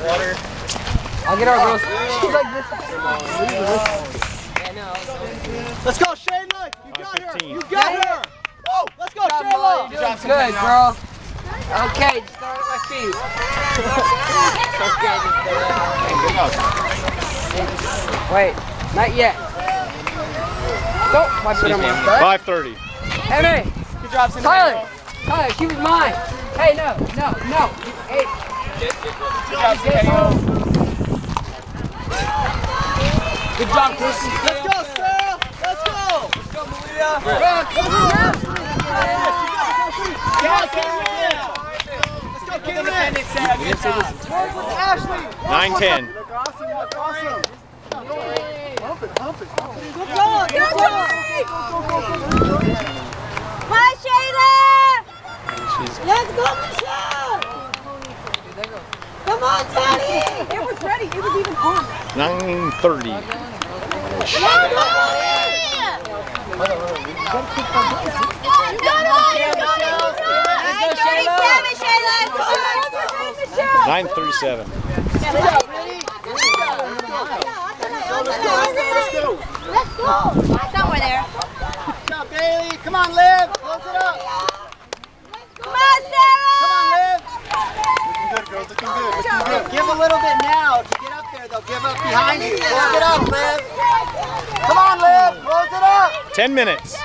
Fine. I'll get our girls. She's like this. Let's go, Shayla. You got her. You got her. Woo! Let's go, Shayla. You're doing good, girl. Okay, just start with my feet. Okay, just start. Wait, not yet. Don't wipe it on my butt. 5.30. Hey, hey, Good job, Cindy. Tyler. Tyler, she was mine. Hey, no, no, no. Hey, Good job, Cindy. good job, Chris. Let's go, Sarah. Let's go. Let's go, Maleeya. 9.10. You look awesome. Look awesome. Hump it, hump it. Good job. Good job. Bye, Shayla! Let's go, Michelle! Come on, Tony! It was ready. It was even on. 9.30. Let's go, Maleeya! Come on, let's go, Let's go, Shayla! Shayla! Come on, 9.37. Let's go! Let's go! Somewhere there. Good job, Bailey. Come on, Liv. Close it up. Come on, Sarah! Come on, Liv. Looking good, girls. Looking good. Looking good. Give a little bit now to get up there. They'll give up behind you. Close it up, Liv. Come on, Liv. Close it up. 10 minutes.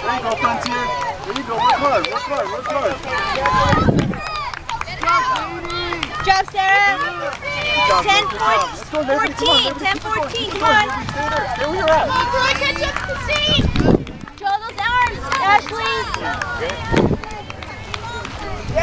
There you go, Frontier. There you go. Work hard. Work hard. Work hard. Good job, Sarah. 10 Let's go, Liberty. Come on, 14, Liberty. 10 Keep it going. 14, Keep it come on. going. Liberty, stay there. Stay where you're at. Come on, catch up to the seat. Show those arms, Ashley. Yes,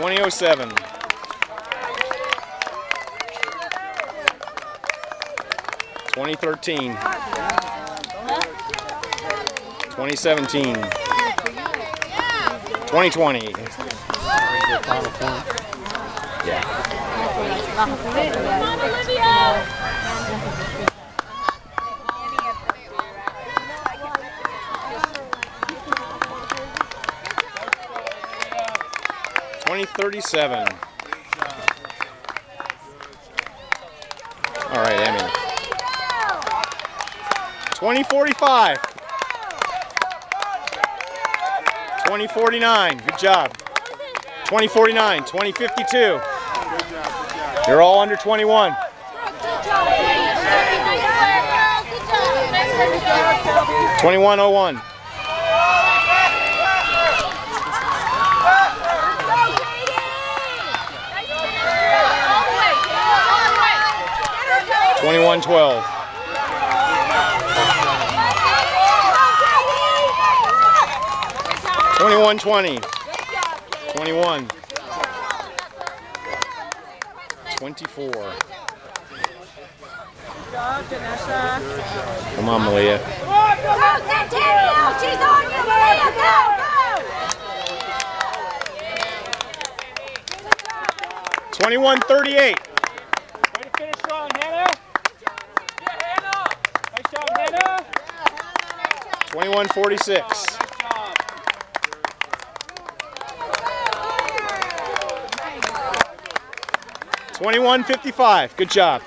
Twenty oh seven. Twenty thirteen. Twenty seventeen. Twenty twenty. Yeah. Come on, Olivia. Twenty thirty seven. All right, Emme. Twenty forty five. Twenty forty nine. Good job. Twenty forty nine. Twenty fifty two. You're all under twenty one. Twenty one oh one. Twenty one twelve. Twenty one twenty. Twenty one. Twenty four. Come on, Maleeya. Go, Centennial! She's on you, Maria! Go, go! Twenty one 21-46. Twenty-one fifty-five. Good job.